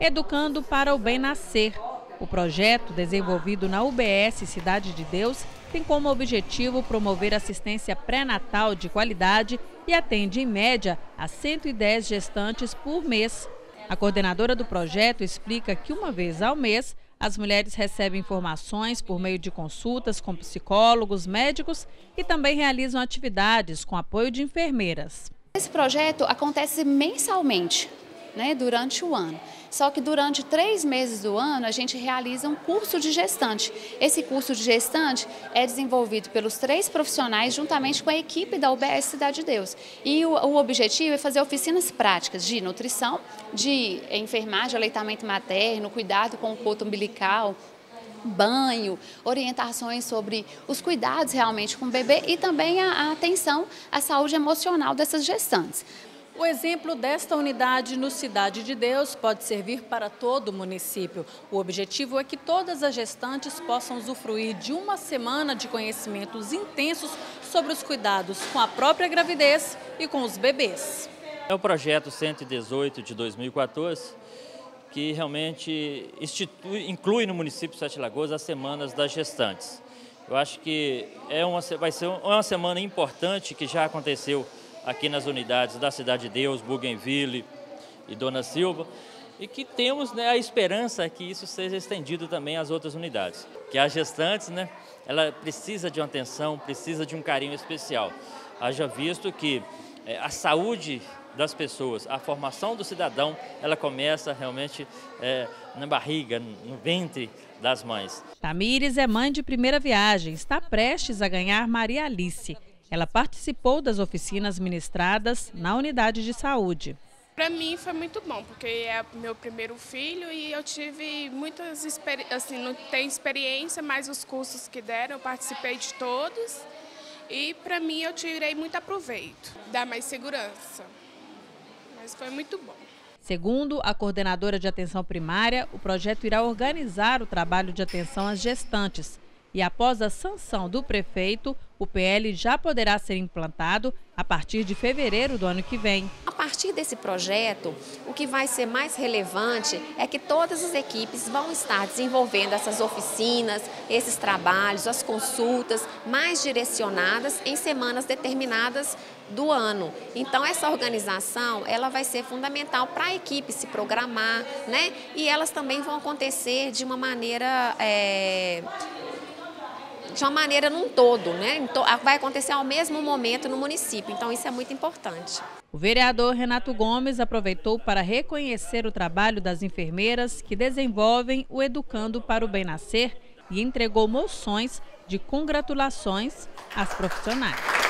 Educando para o Bem Nascer. O projeto, desenvolvido na UBS Cidade de Deus, tem como objetivo promover assistência pré-natal de qualidade e atende, em média, a 110 gestantes por mês. A coordenadora do projeto explica que, uma vez ao mês, as mulheres recebem informações por meio de consultas com psicólogos, médicos e também realizam atividades com apoio de enfermeiras. Esse projeto acontece mensalmente né, durante o ano. Só que durante três meses do ano a gente realiza um curso de gestante. Esse curso de gestante é desenvolvido pelos três profissionais juntamente com a equipe da UBS Cidade de Deus. E o, o objetivo é fazer oficinas práticas de nutrição, de enfermagem, aleitamento materno, cuidado com o coto umbilical, banho, orientações sobre os cuidados realmente com o bebê e também a, a atenção à saúde emocional dessas gestantes. O exemplo desta unidade no Cidade de Deus pode servir para todo o município. O objetivo é que todas as gestantes possam usufruir de uma semana de conhecimentos intensos sobre os cuidados com a própria gravidez e com os bebês. É o projeto 118 de 2014 que realmente institui, inclui no município de Sete Lagoas as semanas das gestantes. Eu acho que é uma, vai ser uma semana importante que já aconteceu aqui nas unidades da Cidade de Deus, Bougainville e Dona Silva, e que temos né, a esperança que isso seja estendido também às outras unidades. Que as gestantes, né, ela precisa de uma atenção, precisa de um carinho especial. Haja visto que é, a saúde das pessoas, a formação do cidadão, ela começa realmente é, na barriga, no ventre das mães. Tamires é mãe de primeira viagem, está prestes a ganhar Maria Alice. Ela participou das oficinas ministradas na unidade de saúde. Para mim foi muito bom, porque é meu primeiro filho e eu tive muitas assim, não tenho experiência, mas os cursos que deram, eu participei de todos. E para mim eu tirei muito aproveito, dá mais segurança. Mas foi muito bom. Segundo a coordenadora de atenção primária, o projeto irá organizar o trabalho de atenção às gestantes, e após a sanção do prefeito, o PL já poderá ser implantado a partir de fevereiro do ano que vem. A partir desse projeto, o que vai ser mais relevante é que todas as equipes vão estar desenvolvendo essas oficinas, esses trabalhos, as consultas mais direcionadas em semanas determinadas do ano. Então essa organização, ela vai ser fundamental para a equipe se programar, né? E elas também vão acontecer de uma maneira é de uma maneira num todo, né? Então, vai acontecer ao mesmo momento no município, então isso é muito importante. O vereador Renato Gomes aproveitou para reconhecer o trabalho das enfermeiras que desenvolvem o Educando para o Bem Nascer e entregou moções de congratulações às profissionais.